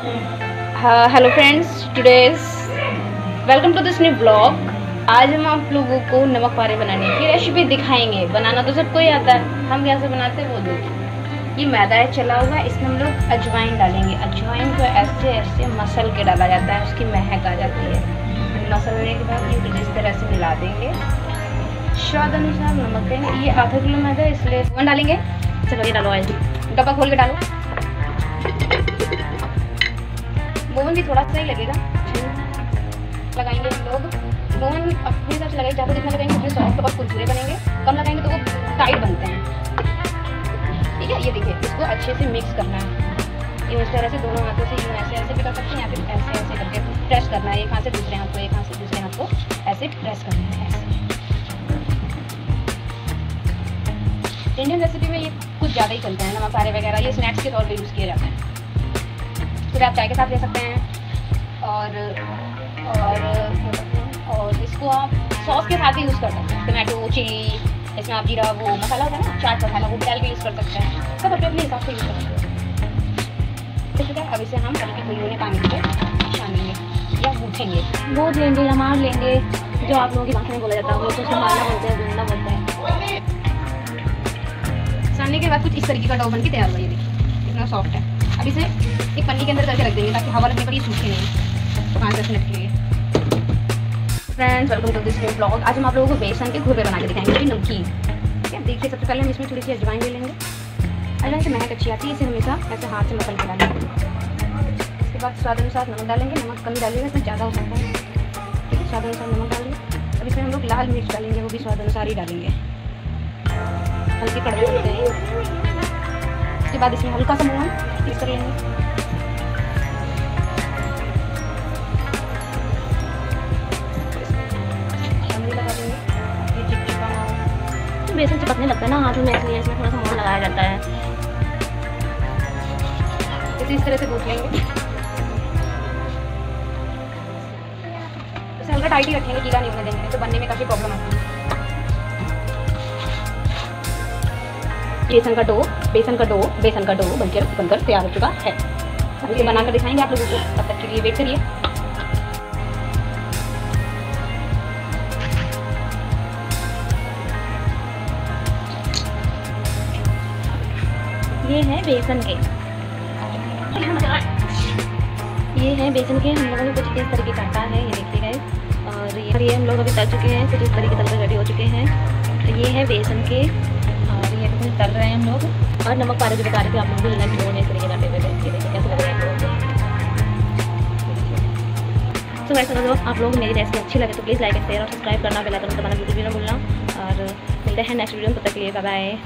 Hello friends today's welcome to this new blog आज हम आप लोगों को नमक पारे बनाने की रेसिपी दिखाएँगे। बनाना तो सबको ही आता है। हम कैसे बनाते हैं वो देखिए। ये मैदा है, चला हुआ है। इसमें हम लोग अजवाइन डालेंगे। अजवाइन को ऐसे ऐसे मसल के डाला जाता है। उसकी महक आ जाती है। मसलने के बाद इनको जिस तरह से मिला देंगे। स्वाद अनुसार नमक देंगे ये आधा किलो मैदा इसलिए डालेंगे? चलो ये डालो ऑयल डब्बा खोल के डालो। मोहन भी थोड़ा सा ही लगेगा। लगाएँगे हम लोग। मोहन अपने हिसाब से लगाएँगे ज़्यादा जितना लगाएँगे उतने सॉफ्ट और कुरकुरे बनेंगे। कम लगाएँगे तो वो टाइट बनते हैं। ठीक है? ये देखिए, इसको अच्छे से मिक्स करना है। ये इस तरह से दोनों हाथों से, यूँ ऐसे ऐसे भी कर सकते हैं या फिर ऐसे ऐसे करके प्रेस करना है। एक हाथ से दूसरे हाथ को, एक हाथ से दूसरे हाथ को ऐसे प्रेस करना है इंडियन रेसिपी में ये कुछ ज़्यादा ही चलते हैं नमक सारे वगैरह, ये स्नैक्स के तौर पर यूज़ किए जाते हैं। फिर आप चाय के साथ ले सकते हैं। और और और इसको आप सॉस के साथ भी यूज़ कर सकते हैं। टमाटो चिली इसमें आप जीरा वो मसाला होता है ना चाट मसाला वो भी डाल के यूज़ कर सकते हैं। सब अपने अपने हिसाब से यूज़ कर सकते हैं। ठीक है अब इसे हम हल्की खुली होने पानी से छानेंगे या गूँथेंगे। गोद लेंगे या मार लेंगे जो आप लोगों की भाषा में बोला जाता है वो तो संभालना बोलते हैं गूंदना बोलते हैं। छानने के बाद कुछ इस तरीके का डो बन के तैयार हो ये देखिए इतना सॉफ्ट है। अब इसे एक पन्नी के अंदर करके रख देंगे ताकि हवा लगने पर ये सूखे नहीं, पाँच दस मिनट के लिए। Friends welcome to this new blog आज हम आप लोगों को बेसन के घुरबे बना के दिखाएँगे क्योंकि नमकीन। ठीक है? देखिए, सबसे पहले हम इसमें थोड़ी सी अजवाइन ले लेंगे। अजवाइन से महक अच्छी आती है, इसे हमेशा ऐसे हाथ से मसल के डालेंगे इसके बाद स्वाद अनुसार नमक डालेंगे। नमक कम डालिएगा, इसमें ज़्यादा हो सकता है। ठीक है, स्वाद अनुसार नमक डालेंगे अब इसमें हम लोग लाल मिर्च डालेंगे, वो भी स्वाद अनुसार ही डालेंगे। हल्के कड़वे होते हैं। उसके बाद इसमें हल्का सा मोहन मिक्स कर लेंगे। बेसन चिपकने लगता है ना हाथों में, इसलिए इसमें थोड़ा सा मोहन लगाया जाता है। इसे इस तरह से गूंथ लेंगे। इसे हल्का टाइट ही रखेंगे, गीला नहीं होने देंगे तो बनने में काफ़ी प्रॉब्लम आती है। बेसन का डो, बेसन का डो, बेसन का डो बनकर बनकर तैयार हो चुका है। अब इसे बनाकर दिखाएँगे आप लोगों को। तब तक के लिए वेट करिए। ये है बेसन के। ये है बेसन के। हम लोगों ने कुछ इस तरीके काटा है, ये देखिए गए और ये हम लोग अभी तल चुके हैं, कुछ इस तरीके तल कर रेडी हो चुके हैं। तो ये है बेसन के। इसमें तल रहे हैं हम लोग। और नमक पारे जो बता रहे थे आप लोग भी लंच लोगों ने इस तरीके थे देखिए कैसे लग रहे हैं तो वैसे अगर आप लोग मेरी रेसिपी अच्छी लगे तो प्लीज़ लाइक शेयर और सब्सक्राइब करना बेल आइकन दबाना बिल्कुल भी ना भूलना। और मिलते हैं नेक्स्ट वीडियो में, तब तक के लिए बाय